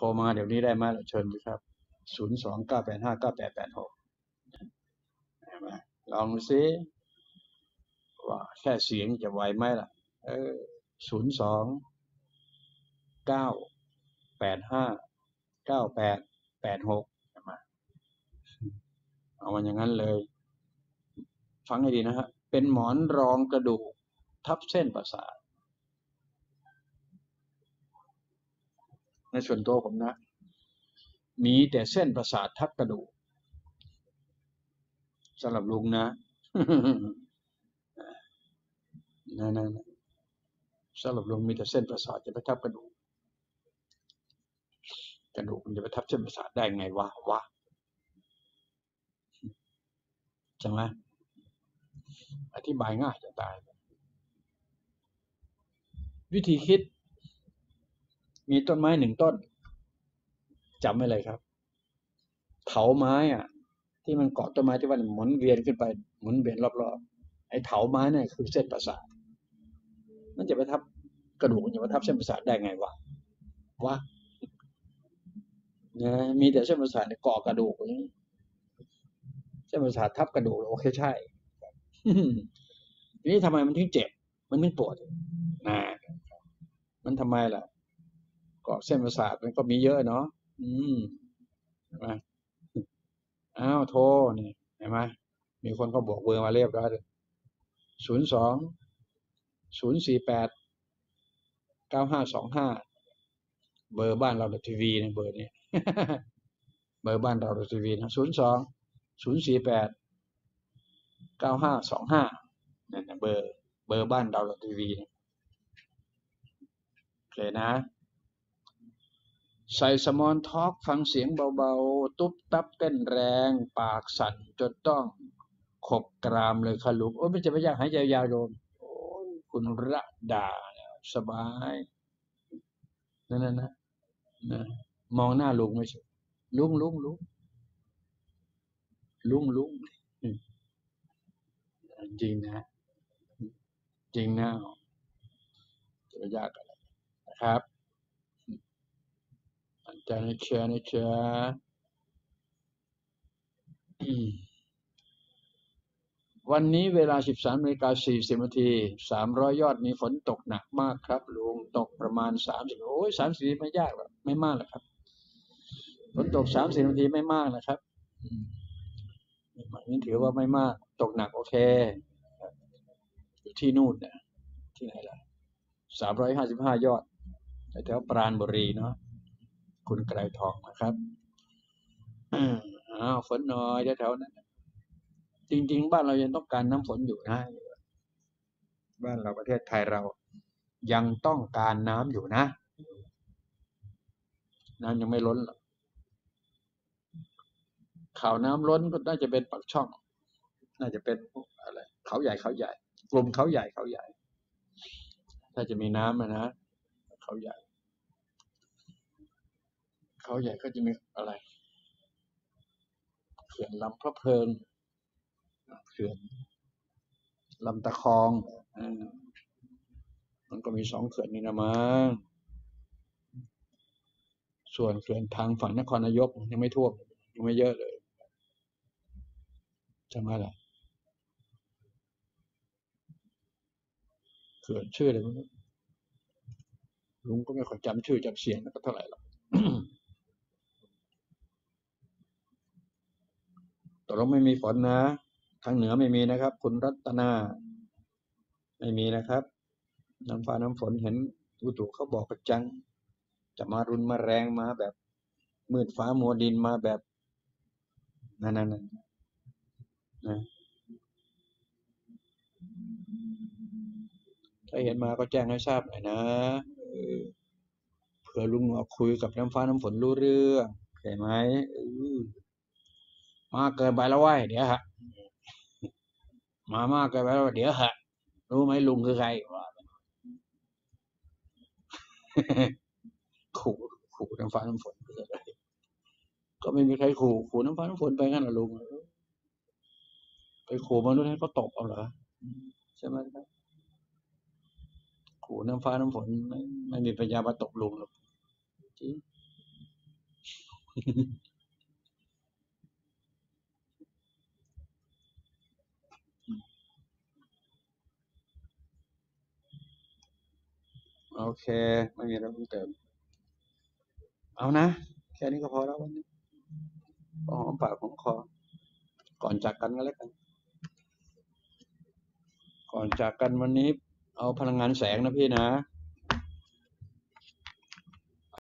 โทรมาเดี๋ยวนี้ได้ไหมเชิญดีครับศูนย์สองเก้าแปดห้าเก้าแปดแปดหกลองดูซิว่าแค่เสียงจะไหวไหมล่ะ เออศูนย์สองเก้าแปดห้าเก้าแปดแปดหกมาเอามันอย่างนั้นเลย ฟังให้ดีนะฮะ เป็นหมอนรองกระดูกทับเส้นประสาท ในส่วนตัวผมนะ มีแต่เส้นประสาททับกระดูกสำหรับลุงนะนะนะนสำหรับลุงมีแต่เส้นประสาทจะไปทับกระดูกกระดูกมันจะไปทับเส้นประสาทได้ไงวะวะใช่ไหมอธิบายง่ายจะตาย วิธีคิด มีต้นไม้หนึ่งต้นจำไว้เลยครับ เถาไม้อะ ที่มันเกาะต้นไม้ที่ว่าหมุนเวียนขึ้นไปหมุนเวียนรอบๆไอ้เถาไม้นี่คือเส้นประสาทมันจะไปทับกระดูกมันจะไปทับเส้นประสาทได้ไงวะวะนะมีแต่เส้นประสาทเกาะกระดูกอย่างนี้เส้นประสาททับกระดูกโอเคใช่ทีนี้ทำไมมันถึงเจ็บ มันถึงปวดนะมันทำไมล่ะ กาะเส้นประสาทมันก็มีเยอะเนาะอืมใช่ไหมอ้าวโทรนี่เห็นไหมมีคนก็บอกเบอร์มาเรียบร้อยเลยศูนย์สองศูนย์สี่แปดเก้าห้าสองห้าเบอร์บ้านเราดทีวีนะเบอร์นี้เบอร์บ้านเราดทีวีนะศูนย์สองศูนย์สี่แปดเก้าห้าสองห้านั่นนะเบอร์เบอร์บ้านเราดทีวีนะโอเคนะ ใส่สมอนทอกฟังเสียงเบาๆ ตุ๊บตับเต้นแรง ปากสั่นจนต้องขบกรามเลยค่ะลุงโอ้ไม่จะไม่อยากหายใจยาวโยมโอ้คุณระดาสบายนั่นนะนะนะมองหน้าลุงไม่ใช่ลุงลุงลุงลุงลุงจริงนะ จริงนะจะยากอะไรนะครับ จานะเชนะเชวันนี้เวลา 13นาฬิกา40นาที300 ยอดมีฝนตกหนักมากครับลุงตกประมาณ 30 โอ้ย30ไม่ยากหรอกไม่มากหรอกครับ ฝนตก 30นาทีไม่มากนะครับนี่ถือว่าไม่มาก ตกหนักโอเค อยู่ที่นู่นนี่ยที่ไหนล่ะ355 ยอดแถวปราณบุรีเนาะ คุณไกรทองนะครับอ้าวฝนน้อยแถวๆนั้นจริง ๆ บ้านเรายังต้องการน้ำฝนอยู่นะบ้านเราประเทศไทยเรา ยังต้องการน้ำอยู่นะ น้ำยังไม่ล้นหรอกข่าวน้ำล้นก็น่าจะเป็นปักช่อง น่าจะเป็นอะไรเขาใหญ่เขาใหญ่ กลุ่มเขาใหญ่เขาใหญ่ ถ้าจะมีน้ำนะเขาใหญ่ เขาใหญ่ก็จะมีอะไรเขื่อนลำพระเพลิงเขื่อนลำตะคองอมันก็มีสองเขื่อนนี่นะมั้งส่วนเขื่อนทางฝั่งนครนายกยังไม่ท่วมยังไม่เยอะเลยใช่ไหมล่ะเขื่อนชื่ออะไรลุงก็ไม่ค่อยจำชื่อจำเสียงก็เท่าไหร่หรอก ตกลงไม่มีฝนนะ ทางเหนือไม่มีนะครับ คุณรัตนา ไม่มีนะครับ น้ำฟ้าน้ำฝนเห็นอุตุเขาบอกประจัง จะมารุนมาแรงมาแบบมืดฟ้ามัวดินมาแบบนั่นนั่นนะถ้าเห็นมาก็แจ้งให้ทราบหน่อยนะเผื่อลุงออกคุยกับน้ำฟ้าน้ำฝนรู้เรื่องเห็นไหม มาเกินไปแล้วว้เดี๋ยวฮะ มามากเกินไปแล้วเดี๋ยวฮะ รู้ไหมลุงคือใครขู่ขู่น้ำฟ้าน้ำฝนก็ไม่มีใครขู่ขู่น้ำฟ้าน้ำฝนไปงั้นหรอลุงไปขู่มนุษย์ให้เขาตบเอาเหรอใช่ไหมครับขู่น้ำฟ้าน้ำฝนไม่ไม่มีปัญญามาตบลุงหรอกจริง เค ไม่มีอะไรเพิ่มเติม เอานะ แค่นี้ก็พอแล้ววันนี้พอหอมปากของคอ ก่อนจากกันก็แล้วกัน ก่อนจากกันวันนี้ เอาพลังงานแสงนะพี่นะ